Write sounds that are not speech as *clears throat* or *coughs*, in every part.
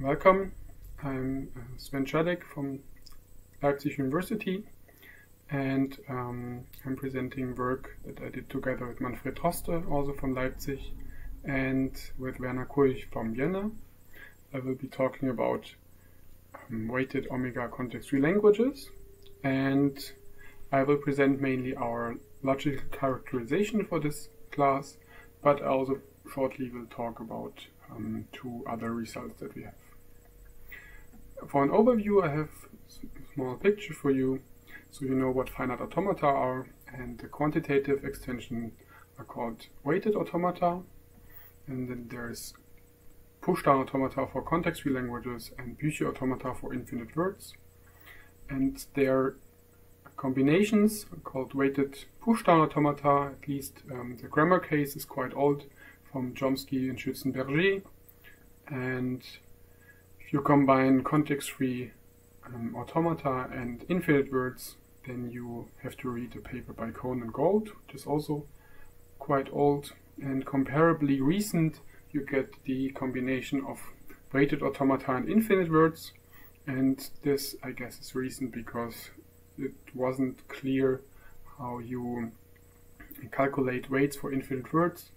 Welcome. I'm uh, Sven Dziadek from Leipzig University and um, I'm presenting work that I did together with Manfred Droste, also from Leipzig, and with Werner Kuich from Vienna. I will be talking about um, weighted omega context-free languages and I will present mainly our logical characterization for this class, but I also shortly will talk about um, two other results that we have. For an overview, I have a small picture for you so you know what finite automata are and the quantitative extension are called weighted automata and then there's pushdown automata for context-free languages and Büchi automata for infinite words. And their combinations are called weighted pushdown automata at least um, the grammar case is quite old from Chomsky and Schützenberger. And you combine context-free um, automata and infinite words, then you have to read a paper by Cohen and Gold, which is also quite old. And comparably recent, you get the combination of weighted automata and infinite words. And this, I guess, is recent because it wasn't clear how you calculate weights for infinite words.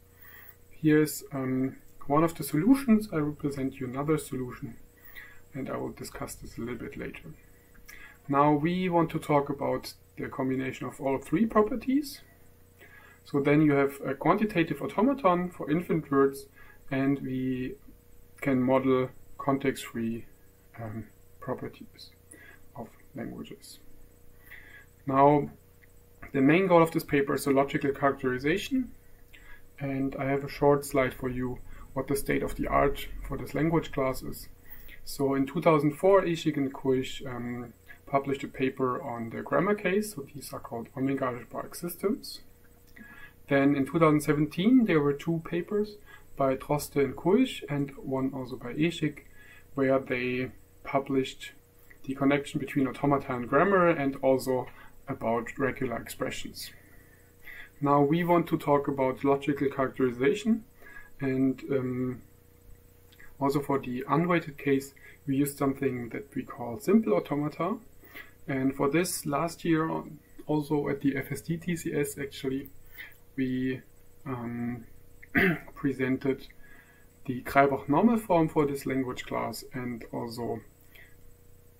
Here's um, one of the solutions. I will present you another solution and I will discuss this a little bit later. Now we want to talk about the combination of all three properties. So then you have a quantitative automaton for infinite words and we can model context-free um, properties of languages. Now the main goal of this paper is a logical characterization and I have a short slide for you what the state of the art for this language class is. So in 2004, Ésik and Kuich um, published a paper on the grammar case. So these are called omega algebraic systems. Then in 2017, there were two papers by Droste and Kuich and one also by Ésik, where they published the connection between automata and grammar and also about regular expressions. Now we want to talk about logical characterization and um, also for the unweighted case, we used something that we call simple automata. And for this last year, also at the FSTTCS actually, we um, *clears throat* presented the Greibach normal form for this language class and also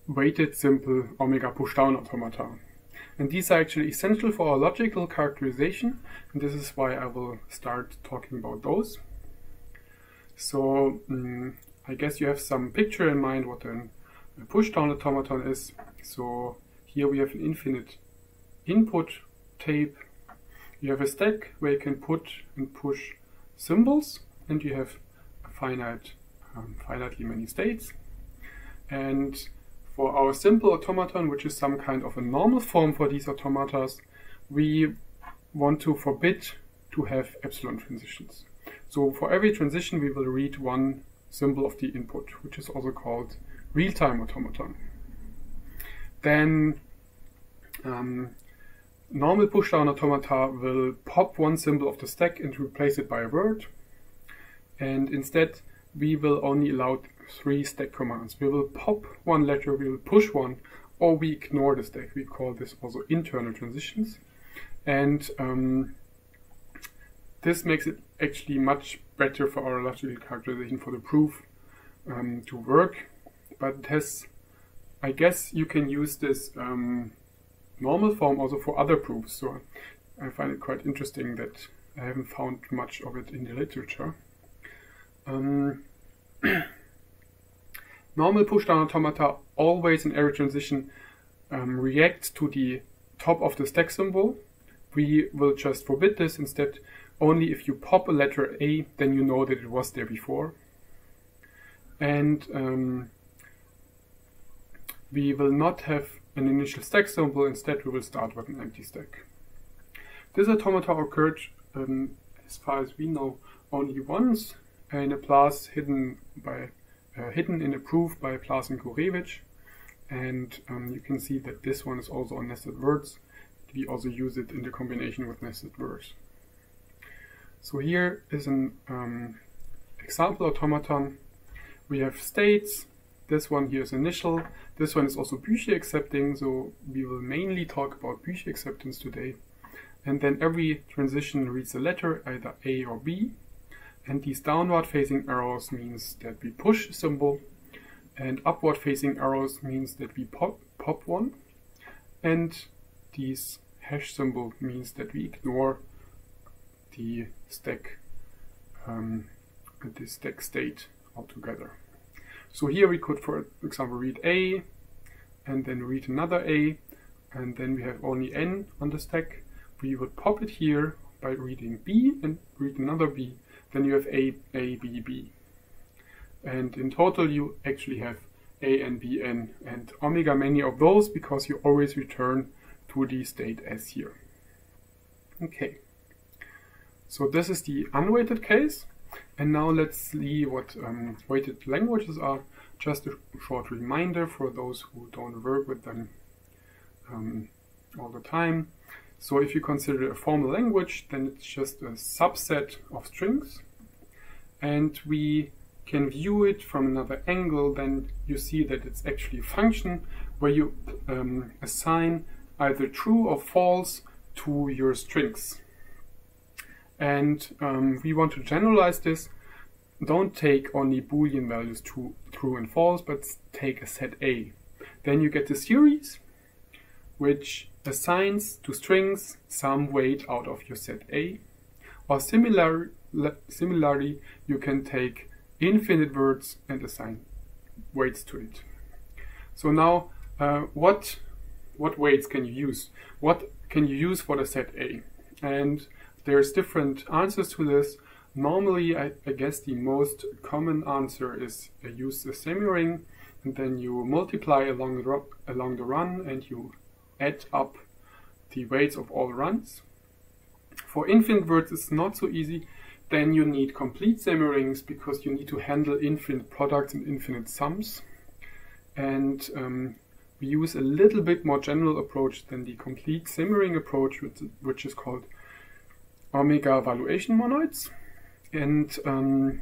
weighted simple omega pushdown automata. And these are actually essential for our logical characterization, and this is why I will start talking about those. So um, I guess you have some picture in mind what a pushdown automaton is. So here we have an infinite input tape. You have a stack where you can put and push symbols, and you have a finite, um, finitely many states. And for our simple automaton, which is some kind of a normal form for these automatas, we want to forbid to have epsilon transitions. So for every transition, we will read one symbol of the input, which is also called real-time automaton. Then um, normal pushdown automata will pop one symbol of the stack and replace it by a word. And instead, we will only allow three stack commands. We will pop one letter, we will push one, or we ignore the stack. We call this also internal transitions. And um, this makes it actually much better for our logical characterization for the proof um, to work, but it has, I guess you can use this um, normal form also for other proofs. So I find it quite interesting that I haven't found much of it in the literature. Um, *coughs* normal pushdown automata always in array transition um, react to the top of the stack symbol. We will just forbid this. Instead, only if you pop a letter A, then you know that it was there before. And um, we will not have an initial stack symbol, instead we will start with an empty stack. This automata occurred, um, as far as we know, only once in a class hidden by uh, hidden in a proof by Blass and Gurevich. And um, you can see that this one is also on nested words. We also use it in the combination with nested words. So here is an um, example automaton we have states. This one here is initial. This one is also Büchi accepting, so we will mainly talk about Büchi acceptance today. And then every transition reads a letter, either A or B. And these downward facing arrows means that we push a symbol, and upward facing arrows means that we pop, pop one. And these hash symbol means that we ignore the stack um, the stack state altogether. So here we could, for example, read A and then read another A and then we have only N on the stack. We would pop it here by reading B and read another B. Then you have A, A, B, B. And in total you actually have A, N, B, N and omega many of those because you always return to the state S here. Okay. So this is the unweighted case. And now let's see what um, weighted languages are. Just a short reminder for those who don't work with them um, all the time. So if you consider a formal language, then it's just a subset of strings. And we can view it from another angle, then you see that it's actually a function where you um, assign either true or false to your strings. And um, we want to generalize this. Don't take only boolean values to true and false, but take a set A. Then you get the series, which assigns to strings some weight out of your set A. Or similar, similarly, you can take infinite words and assign weights to it. So now, uh, what what weights can you use? What can you use for the set A? And there's different answers to this. Normally, I, I guess the most common answer is uh, use a semi-ring and then you multiply along the, along the run and you add up the weights of all runs. For infinite words, it's not so easy. Then you need complete semi-rings because you need to handle infinite products and infinite sums. And um, we use a little bit more general approach than the complete semi-ring approach, which, which is called omega valuation monoids. And um,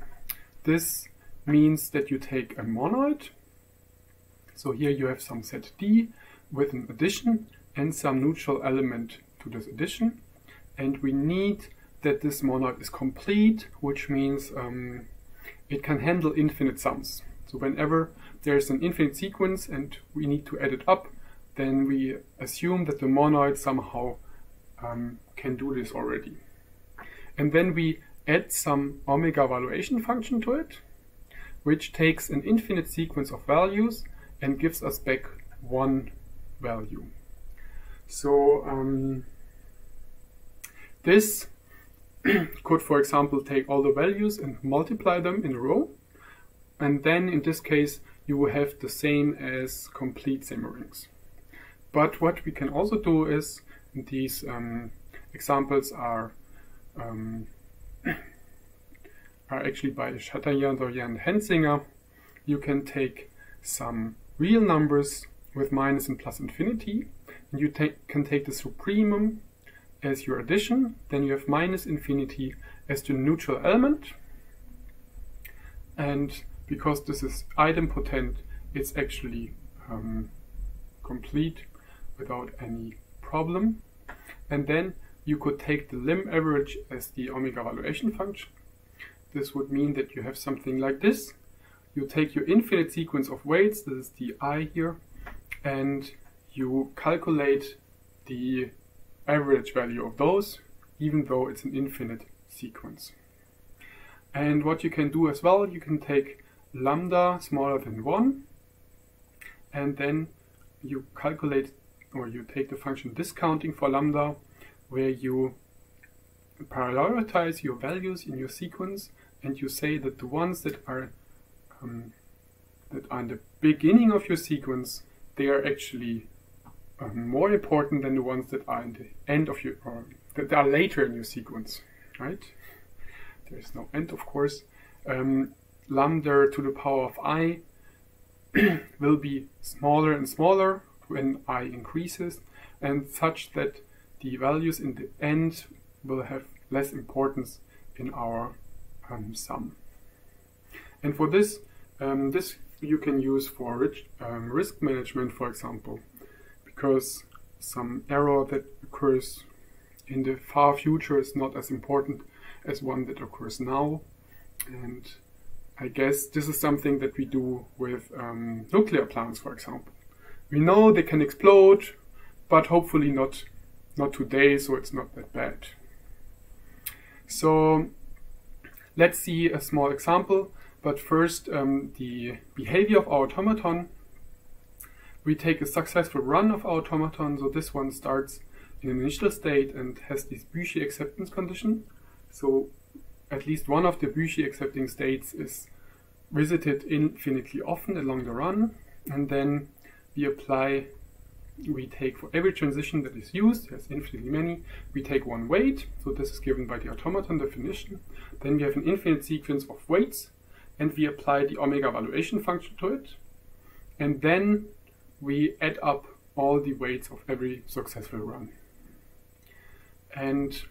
this means that you take a monoid. So here you have some set D with an addition and some neutral element to this addition. And we need that this monoid is complete, which means um, it can handle infinite sums. So whenever there's an infinite sequence and we need to add it up, then we assume that the monoid somehow um, can do this already. And then we add some omega valuation function to it, which takes an infinite sequence of values and gives us back one value. So um, this *clears throat* could, for example, take all the values and multiply them in a row. And then in this case, you will have the same as complete semirings. But what we can also do is, these um, examples are um, *clears throat* are actually by Chatterjee, Doyen, Henzinger. You can take some real numbers with minus and plus infinity, and you take, can take the supremum as your addition, then you have minus infinity as the neutral element, and because this is idempotent, it's actually um, complete without any problem. And then you could take the lim average as the omega valuation function. This would mean that you have something like this. You take your infinite sequence of weights, this is the i here, and you calculate the average value of those, even though it's an infinite sequence. And what you can do as well, you can take lambda smaller than 1, and then you calculate or you take the function discounting for lambda where you prioritize your values in your sequence and you say that the ones that are um, that are in the beginning of your sequence they are actually um, more important than the ones that are in the end of your or that are later in your sequence right? There is no end of course. Um, lambda to the power of i *clears throat* will be smaller and smaller when i increases and such that the values in the end will have less importance in our um, sum. And for this, Um, this you can use for rich, um, risk management, for example, because some error that occurs in the far future is not as important as one that occurs now. And I guess this is something that we do with um, nuclear plants, for example. We know they can explode, but hopefully not not today, so it's not that bad. So let's see a small example, but first um, the behavior of our automaton. We take a successful run of our automaton, so this one starts in an initial state and has this Büchi acceptance condition. So at least one of the Büchi accepting states is visited infinitely often along the run, and then we apply we take for every transition that is used, there's infinitely many, we take one weight, so this is given by the automaton definition. Then we have an infinite sequence of weights, and we apply the omega valuation function to it. And then we add up all the weights of every successful run. And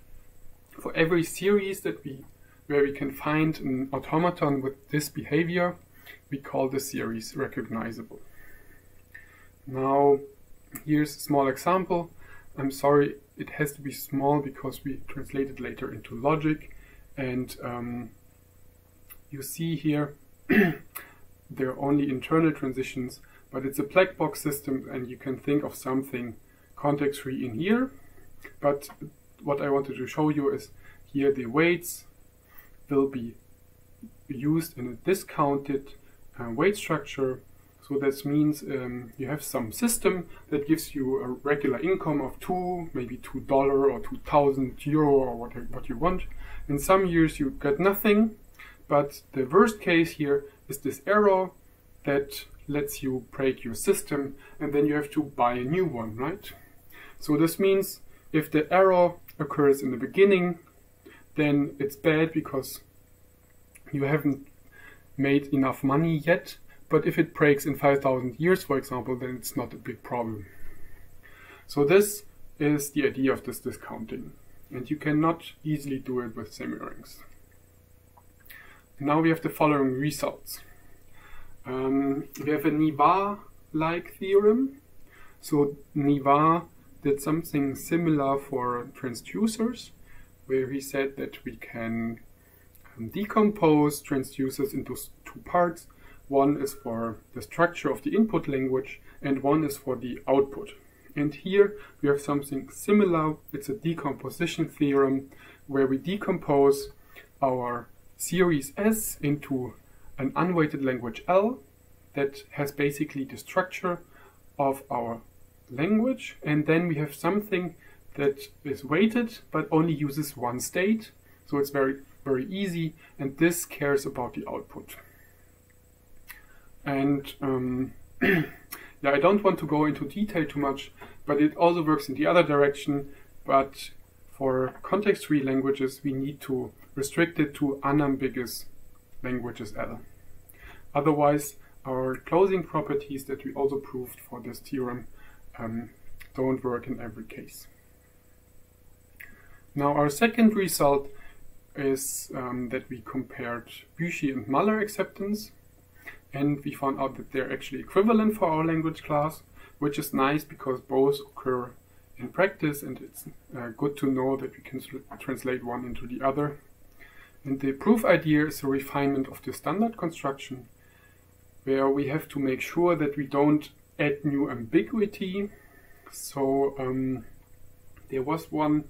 for every series that we where we can find an automaton with this behavior, we call the series recognizable. Now, here's a small example. I'm sorry, it has to be small because we translate it later into logic. And um, you see here, *clears throat* there are only internal transitions, but it's a black box system and you can think of something context-free in here. But what I wanted to show you is here the weights will be used in a discounted uh, weight structure so that means um, you have some system that gives you a regular income of two, maybe two dollar or two thousand euro or what, what you want. In some years you get nothing, but the worst case here is this error that lets you break your system and then you have to buy a new one, right? So this means if the error occurs in the beginning, then it's bad because you haven't made enough money yet but if it breaks in 5000 years, for example, then it's not a big problem. So this is the idea of this discounting. And you cannot easily do it with semirings. Now we have the following results. Um, we have a Nivat-like theorem. So Niva did something similar for transducers, where he said that we can um, decompose transducers into two parts one is for the structure of the input language and one is for the output. And here we have something similar. It's a decomposition theorem where we decompose our series S into an unweighted language L that has basically the structure of our language. And then we have something that is weighted but only uses one state. So it's very, very easy. And this cares about the output. And um, *clears throat* yeah, I don't want to go into detail too much, but it also works in the other direction. But for context-free languages, we need to restrict it to unambiguous languages L. Otherwise, our closing properties that we also proved for this theorem um, don't work in every case. Now our second result is um, that we compared Büchi and Muller acceptance and we found out that they're actually equivalent for our language class, which is nice because both occur in practice and it's uh, good to know that we can translate one into the other. And the proof idea is a refinement of the standard construction where we have to make sure that we don't add new ambiguity. So um, there was one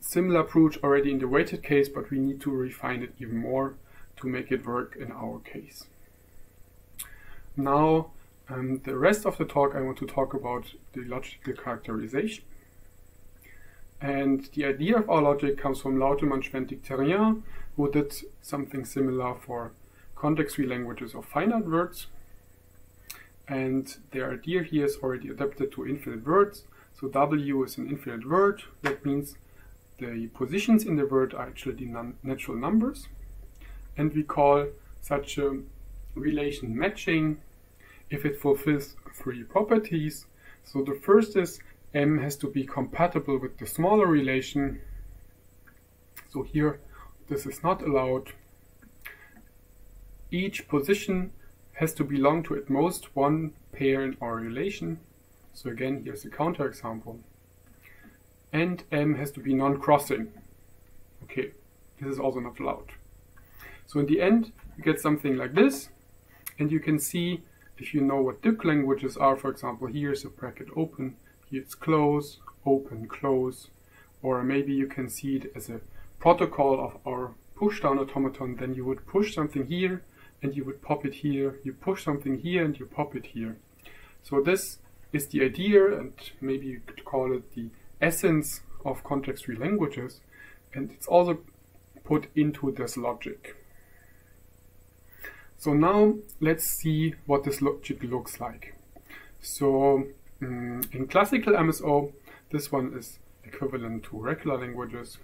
similar approach already in the weighted case, but we need to refine it even more to make it work in our case. Now, um, the rest of the talk I want to talk about the logical characterization. And the idea of our logic comes from Lautemann Schwentick Thérien, who did something similar for context-free languages of finite words. And their idea here is already adapted to infinite words. So W is an infinite word. That means the positions in the word are actually natural numbers. And we call such a relation matching if it fulfills three properties. So the first is m has to be compatible with the smaller relation. So here this is not allowed. each position has to belong to at most one pair in our relation. So again, here's a counterexample. And m has to be non-crossing. Okay, this is also not allowed. So in the end, you get something like this, and you can see if you know what Dyck languages are, for example, here's a bracket open, it's close, open, close, or maybe you can see it as a protocol of our push-down automaton, then you would push something here, and you would pop it here, you push something here, and you pop it here. So this is the idea, and maybe you could call it the essence of context-free languages, and it's also put into this logic. So now let's see what this logic looks like. So um, in classical MSO, this one is equivalent to regular languages.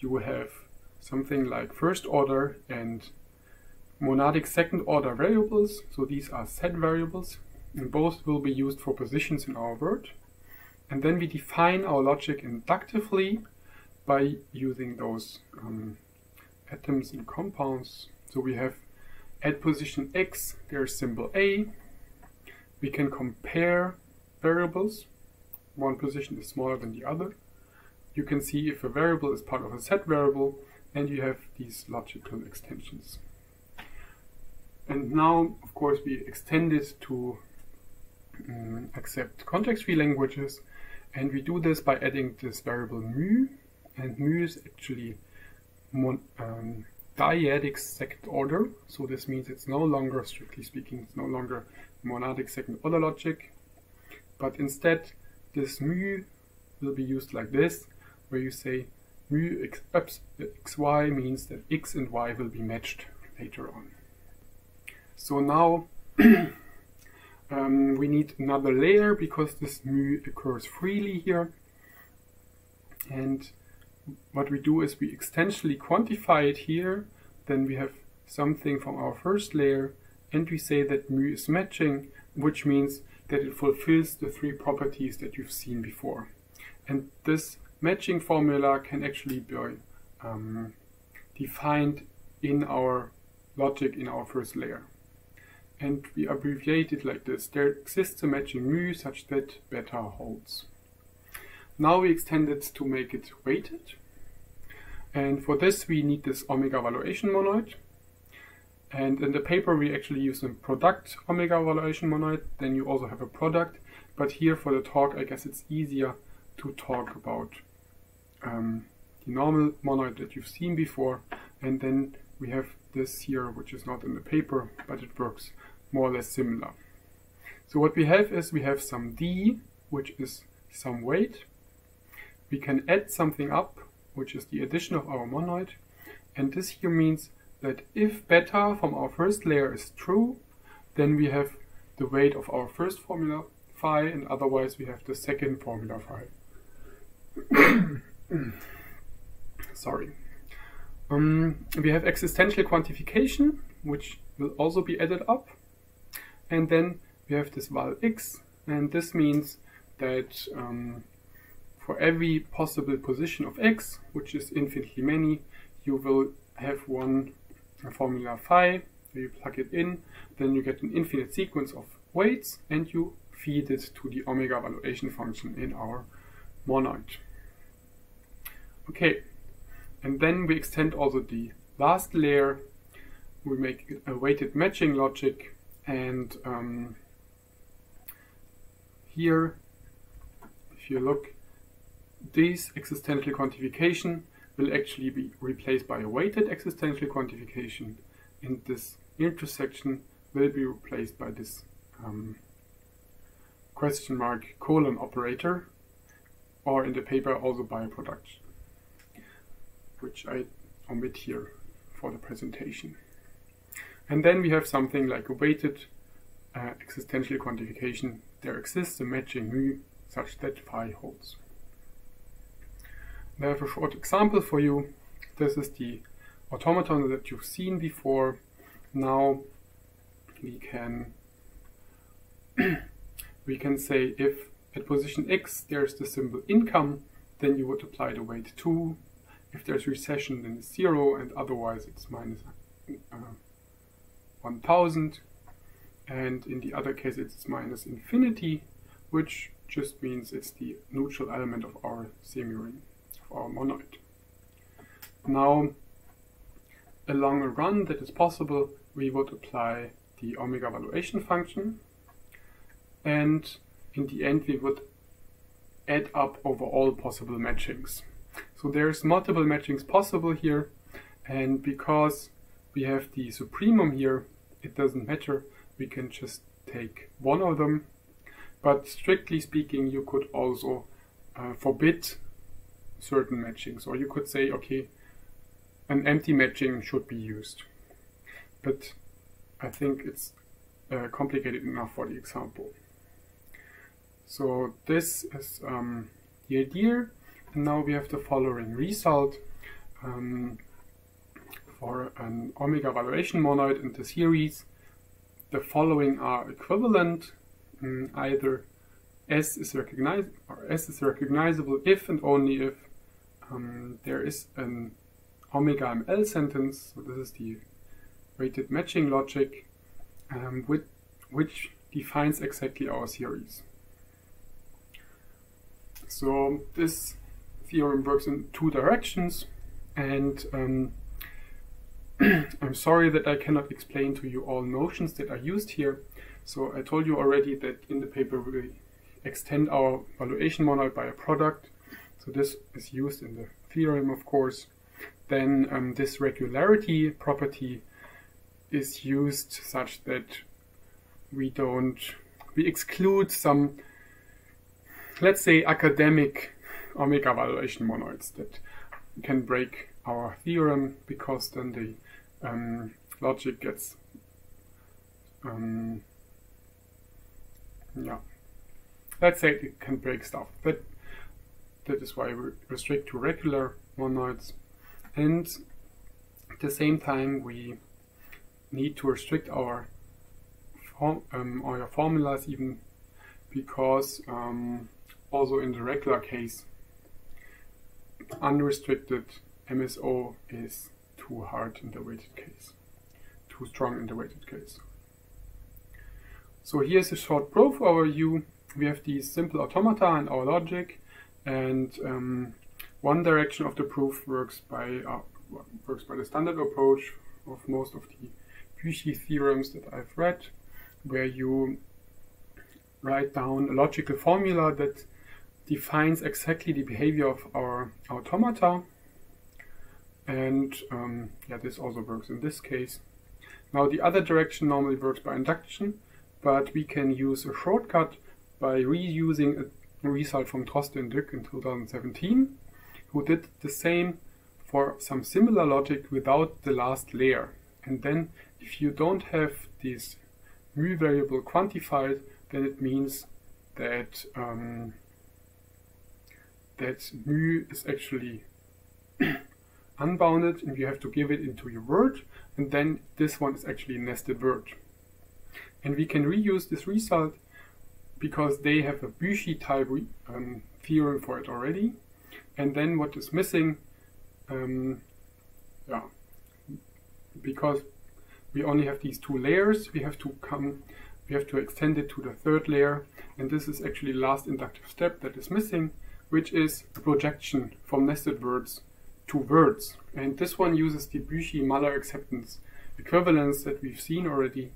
You have something like first order and monadic second order variables. So these are set variables and both will be used for positions in our word. And then we define our logic inductively by using those um, atoms and compounds. So we have at position x, there's symbol A. We can compare variables. One position is smaller than the other. You can see if a variable is part of a set variable, and you have these logical extensions. And now, of course, we extend it to um, accept context-free languages, and we do this by adding this variable mu, and mu is actually um, dyadic second order. So this means it's no longer, strictly speaking, it's no longer monadic second order logic, but instead this mu will be used like this, where you say mu x, ups, xy means that x and y will be matched later on. So now *clears throat* um, we need another layer because this mu occurs freely here. And what we do is we existentially quantify it here, then we have something from our first layer, and we say that mu is matching, which means that it fulfills the three properties that you've seen before. And this matching formula can actually be um, defined in our logic in our first layer. And we abbreviate it like this. There exists a matching mu such that beta holds. Now we extend it to make it weighted. And for this we need this omega valuation monoid. And in the paper we actually use a product omega valuation monoid. Then you also have a product. But here for the talk I guess it's easier to talk about um, the normal monoid that you've seen before. And then we have this here which is not in the paper but it works more or less similar. So what we have is we have some d which is some weight we can add something up, which is the addition of our monoid. And this here means that if beta from our first layer is true, then we have the weight of our first formula phi, and otherwise we have the second formula phi. *coughs* Sorry. Um, we have existential quantification, which will also be added up. And then we have this val x, and this means that um, for every possible position of x, which is infinitely many, you will have one formula phi, you plug it in, then you get an infinite sequence of weights, and you feed it to the omega valuation function in our monoid. Okay, and then we extend also the last layer. We make a weighted matching logic, and um, here, if you look, this existential quantification will actually be replaced by a weighted existential quantification and this intersection will be replaced by this um, question mark colon operator or in the paper also by a product which I omit here for the presentation. And then we have something like a weighted uh, existential quantification. There exists a matching mu such that phi holds. I have a short example for you. This is the automaton that you've seen before. Now we can *clears throat* we can say if at position x there's the symbol income, then you would apply the weight 2. If there's recession, then it's 0, and otherwise it's minus uh, 1000 and in the other case it's minus infinity which just means it's the neutral element of our semiring, our monoid. Now along a run that is possible we would apply the omega valuation function and in the end we would add up over all possible matchings. So there's multiple matchings possible here and because we have the supremum here, it doesn't matter, we can just take one of them. But strictly speaking, you could also uh, forbid certain matchings, or you could say, okay, an empty matching should be used. But I think it's uh, complicated enough for the example. So this is um, the idea, and now we have the following result. Um, for an omega valuation monoid in the series, the following are equivalent. Mm, either S is, recognized, or S is recognizable if and only if um, there is an omega ML sentence, so this is the weighted matching logic, um, which, which defines exactly our series. So this theorem works in two directions and um, *clears throat* I'm sorry that I cannot explain to you all notions that are used here. So I told you already that in the paper we extend our valuation monoid by a product. So this is used in the theorem, of course. Then um, this regularity property is used such that we don't, we exclude some, let's say, academic omega valuation monoids that can break our theorem because then the um, logic gets um, yeah let's say it can break stuff but that is why we restrict to regular monoids and at the same time we need to restrict our form, um, our formulas even because um, also in the regular case unrestricted MSO is too hard in the weighted case, too strong in the weighted case. So here's a short proof overview. We have these simple automata and our logic, and um, one direction of the proof works by uh, works by the standard approach of most of the Büchi theorems that I've read, where you write down a logical formula that defines exactly the behavior of our automata and um, yeah, this also works in this case. Now the other direction normally works by induction, but we can use a shortcut by reusing result from Droste and Dück in 2017, who did the same for some similar logic without the last layer. And then if you don't have this mu variable quantified, then it means that um, that mu is actually *coughs* unbounded and you have to give it into your word and then this one is actually nested word. And we can reuse this result because they have a Büchi type um, theorem for it already. And then what is missing, um, yeah, because we only have these two layers, we have to come, we have to extend it to the third layer. And this is actually the last inductive step that is missing, which is projection from nested words to words. And this one uses the Büchi-Muller acceptance equivalence that we've seen already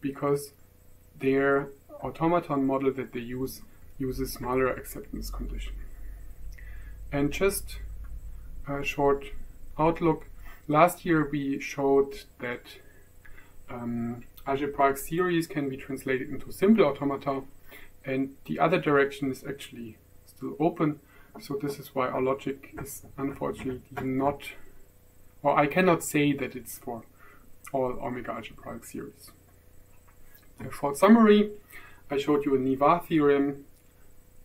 because their automaton model that they use uses Muller acceptance condition. And just a short outlook. Last year we showed that um, algebraic series can be translated into simple automata and the other direction is actually still open so this is why our logic is unfortunately not, or I cannot say that it's for all omega algebraic series. Short summary, I showed you a Nivat theorem,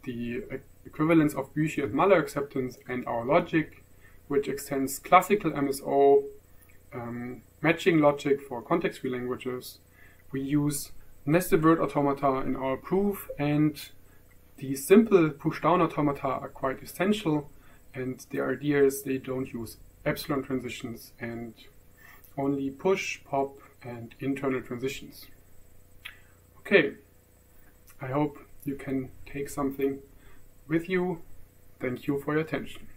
the equivalence of Büchi and Muller acceptance, and our logic, which extends classical MSO um, matching logic for context-free languages. We use nested word automata in our proof and the simple push-down automata are quite essential and the idea is they don't use epsilon transitions and only push, pop, and internal transitions. Okay, I hope you can take something with you. Thank you for your attention.